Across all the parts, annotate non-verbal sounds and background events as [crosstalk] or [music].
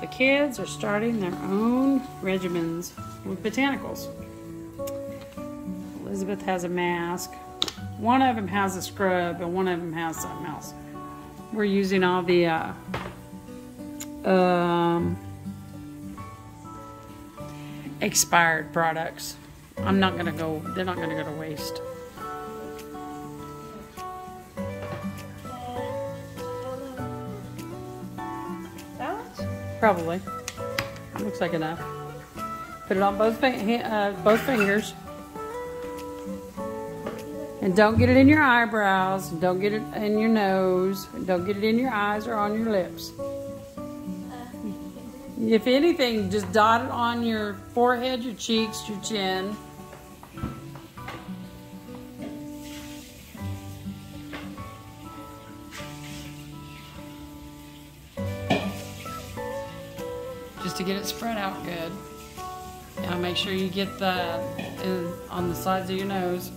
The kids are starting their own regimens with botanicals. Elizabeth has a mask. One of them has a scrub and one of them has something else. We're using all the uh, um, expired products. I'm not gonna go, they're not gonna go to waste. Probably. Looks like enough. Put it on both, uh, both fingers. And don't get it in your eyebrows. Don't get it in your nose. Don't get it in your eyes or on your lips. If anything, just dot it on your forehead, your cheeks, your chin. Just to get it spread out good. Now make sure you get the uh, on the sides of your nose.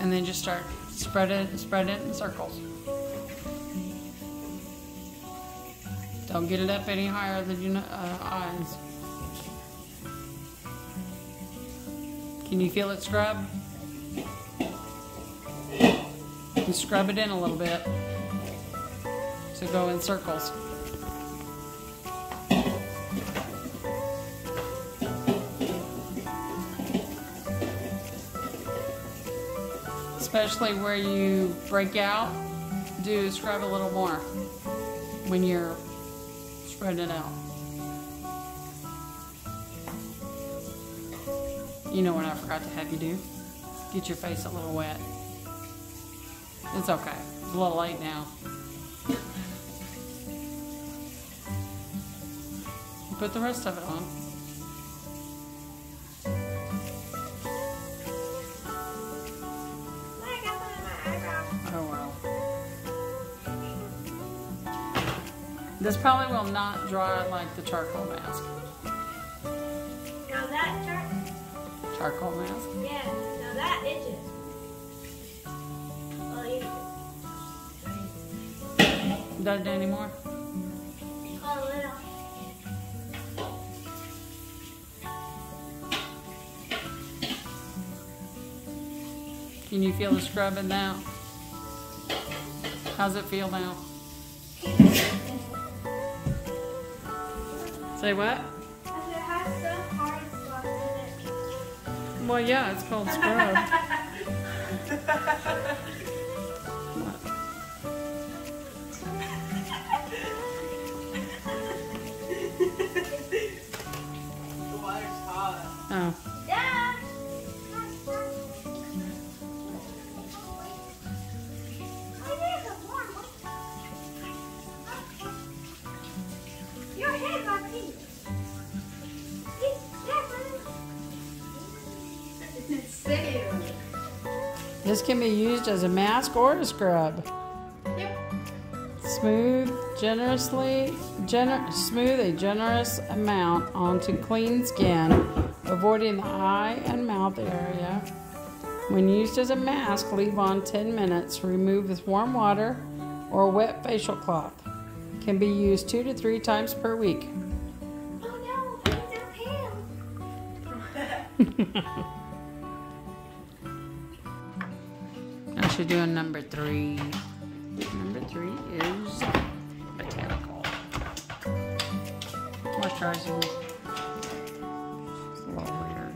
And then just start spread it, spread it in circles. Don't get it up any higher than your uh, eyes. Can you feel it scrub? You scrub it in a little bit. So go in circles. Especially where you break out, do scrub a little more when you're spreading it out. You know what I forgot to have you do? Get your face a little wet. It's okay. It's a little late now. Put the rest of it on. Oh. This probably will not dry like the charcoal mask. Charcoal mask. yeah, now that itches. Well, you Doesn't it anymore? Oh, a little. Can you feel the scrubbing now? How's it feel now? Say what? Well, yeah, it's called scrub. [laughs] this can be used as a mask or a scrub. Yep. Smooth generously, gener- smooth a generous amount onto clean skin, avoiding the eye and mouth area. When used as a mask, leave on 10 minutes. Remove with warm water or wet facial cloth. Can be used two to three times per week. Oh no, he's a pale. to doing number three. Number three is botanical. Moisturizing. It's a little weird.